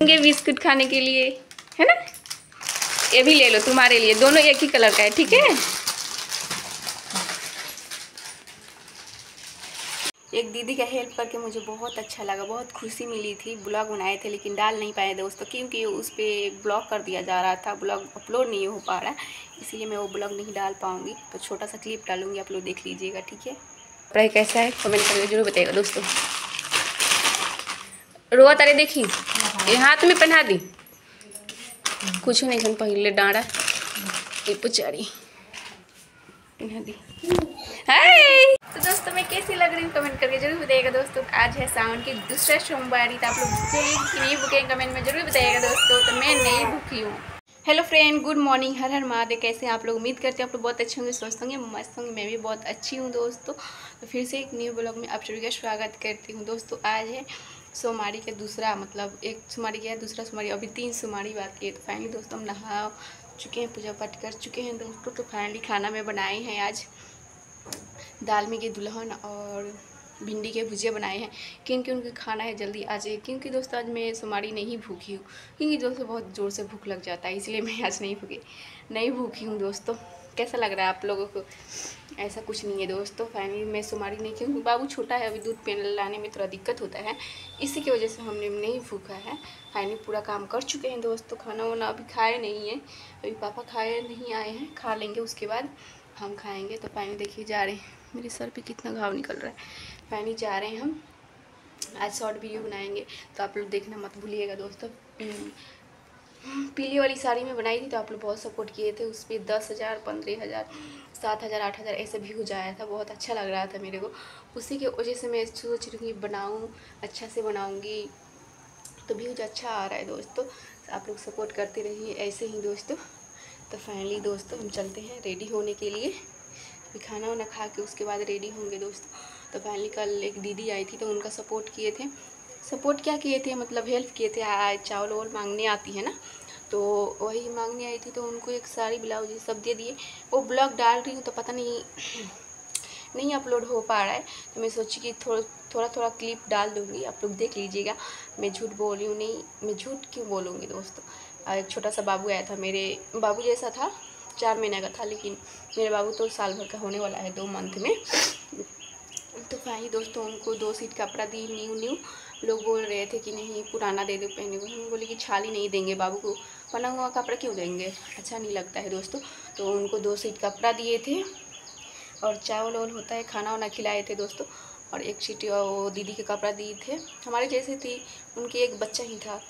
Biscuit खाने के लिए है ना? ये भी ले लो तुम्हारे लिए दोनों एक ही कलर का है ठीक है? एक दीदी का हेल्प करके मुझे बहुत अच्छा लगा बहुत खुशी मिली थी। ब्लॉग बनाए थे लेकिन डाल नहीं पाए दोस्तों क्योंकि उस पर ब्लॉग कर दिया जा रहा था ब्लॉग अपलोड नहीं हो पा रहा। इसीलिए मैं वो ब्लॉग नहीं डाल पाऊँगी। तो छोटा सा क्लिप डालूँगी आप लोग देख लीजिएगा ठीक है? पढ़ाई कैसा है? कमेंट करके ज़रूर बताइएगा दोस्तों। रोआ तारे देखी? ये हाथ में पहना दी। कुछ नहीं खन पहले डाँड़ा। ये पुचारी पहना दी। हाय तो दोस्तों, मैं कैसी लग रही हूँ? कमेंट करके ज़रूर बताइएगा दोस्तों। आज है सावन की दूसरा सोमवारी तो आप लोग भूखे कि नहीं भूखे कमेंट में ज़रूर बताइएगा दोस्तों। तो मैं नहीं भूखी हूँ। Hello friend good morning Har Har Mahadev. कैसे आप लोग? उम्मीद करते हैं आप लोग बहुत अच्छे होंगे, स्वस्थ होंगे, मस्त होंगे। मैं भी बहुत अच्छी हूँ दोस्तों। तो फिर से एक न्यू ब्लॉग में आप सभी का स्वागत करती हूँ दोस्तों। आज है सोमवारी का दूसरा मतलब एक सोमवारी गया, दूसरा सोमवारी अभी तीन सोमवारी बाकी है तो फाइनली दोस्तों हम नहा चुके हैं पूजा पाठ कर चुके हैं दोस्तों तो फाइनली खाना में बनाए हैं आज। दाल में के दुल्हन और भिंडी के भुजिया बनाए हैं, क्योंकि उनका खाना है जल्दी आ जाए, क्योंकि दोस्तों आज मैं सुमारी नहीं भूखी हूँ, क्योंकि दोस्तों बहुत ज़ोर से भूख लग जाता है, इसलिए मैं आज नहीं भूखी नहीं भूखी हूँ दोस्तों। कैसा लग रहा है आप लोगों को? ऐसा कुछ नहीं है दोस्तों फाइनली मैं सुमारी नहीं क्योंकि बाबू छोटा है, अभी दूध पीने लाने में थोड़ा दिक्कत होता है। इसी की वजह से हमने नहीं भूखा है। फाइनली पूरा काम कर चुके हैं दोस्तों, खाना वाना अभी खाए नहीं है। अभी पापा खाए नहीं आए हैं, खा लेंगे उसके बाद हम खाएँगे। तो फाइनली देखिए जा रहे हैं। मेरे सर पे कितना घाव निकल रहा है। फाइनली जा रहे हैं हम। आज शॉर्ट वीडियो बनाएँगे। तो आप लोग देखना मत भूलिएगा दोस्तों। पीली वाली साड़ी में बनाई थी तो आप लोग बहुत सपोर्ट किए थे। उस पर दस हज़ार, पंद्रह हज़ार, सात हज़ार, आठ हज़ार ऐसे भी हो जाया था। बहुत अच्छा लग रहा था मेरे को। उसी की वजह से मैं सोच रही हूँ बनाऊँ अच्छा से बनाऊँगी। तो भी व्यूज़ अच्छा आ रहा है दोस्तों। आप लोग सपोर्ट करते रहिए। ऐसे ही दोस्तों। तो फाइनली दोस्तों हम चलते हैं रेडी होने के लिए। फिर खाना वाना खा के उसके बाद रेडी होंगे दोस्तों। तो फाइनली कल एक दीदी आई थी तो उनका सपोर्ट किए थे। सपोर्ट क्या किए थे? मतलब हेल्प किए थे? चावल वावल मांगने आती है ना? तो वही मांगने आई थी तो उनको एक साड़ी ब्लाउज ये सब दे दिए। वो ब्लॉग डाल रही हूँ तो पता नहीं नहीं अपलोड हो पा रहा है। तो मैं सोची कि थोड़ा थोड़ा थोड़ा क्लिप डाल दूँगी। आप लोग देख लीजिएगा। मैं झूठ बोल रही हूँ, नहीं, मैं झूठ क्यों बोलूँगी दोस्तों? एक छोटा सा बाबू आया था मेरे, बाबू जैसा था, चार महीने का था, लेकिन मेरे बाबू तो साल भर का होने वाला है, दो मंथ में। तो भाई दोस्तों, उनको दो सीट कपड़ा दी, न्यू न्यू। लोग बोल रहे थे कि नहीं, पुराना दे दो पहने को हम बोले कि छाली नहीं देंगे बाबू को। बना हुआ, कपड़ा क्यों देंगे? अच्छा नहीं लगता है दोस्तों। तो उनको दो सीट कपड़ा दिए थे और चावल वावल होता है, खाना वाना खिलाए थे दोस्तों। और एक सीट वो दीदी के कपड़ा दिए थे। हमारे जैसे थी, उनकी एक बच्चा ही था।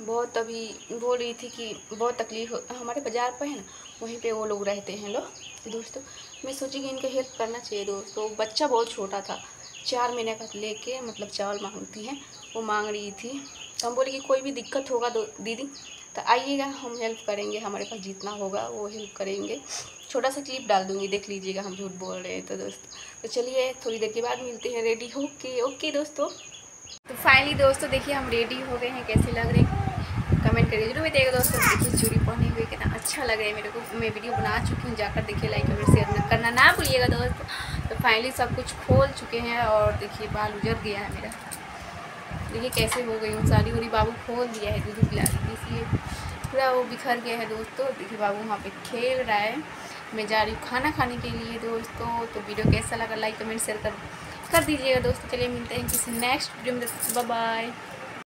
बहुत अभी बोल रही थी कि बहुत तकलीफ़ हो, हमारे बाज़ार पर है ना, वहीं पे वो लोग रहते हैं लोग तो दोस्तों, मैं सोची कि इनके हेल्प करना चाहिए दोस्तों। बच्चा बहुत छोटा था। चार महीने का लेके मतलब चावल मांगती हैं, वो मांग रही थी। तो हम बोले कि कोई भी दिक्कत होगा दीदी तो आइएगा, हम हेल्प करेंगे, हमारे पास जितना होगा वो हेल्प करेंगे। छोटा सा क्लिप डाल दूँगी, देख लीजिएगा, हम झूठ बोल रहे हैं तो दोस्तों तो चलिए, थोड़ी देर के बाद मिलते हैं रेडी होके ओके दोस्तों। तो फाइनली दोस्तों, देखिए, हम रेडी हो गए हैं, कैसे लग रहे हैं। कमेंट करिए, ज़रूर बताइएगा, दोस्तों देखिए चूड़ी पहने हुए कितना अच्छा लग रहा है मेरे को। मैं वीडियो बना चुकी हूँ, जाकर देखिए लाइक कमेंट शेयर करना ना भूलिएगा, दोस्तों। तो फाइनली सब कुछ खोल चुके हैं और देखिए बाल उजर गया है मेरा। देखिए कैसे हो गई हूँ साड़ी उड़ी बाबू खोल दिया है दूध पिला इसलिए पूरा वो बिखर गया है दोस्तों। देखिए बाबू वहाँ पे खेल रहा है। मैं जा रही हूँ खाना खाने के लिए दोस्तों। तो वीडियो कैसा लगा लाइक कमेंट शेयर कर कर दीजिएगा दोस्तों। चलिए मिलते हैं किसी नेक्स्ट वीडियो में। बाय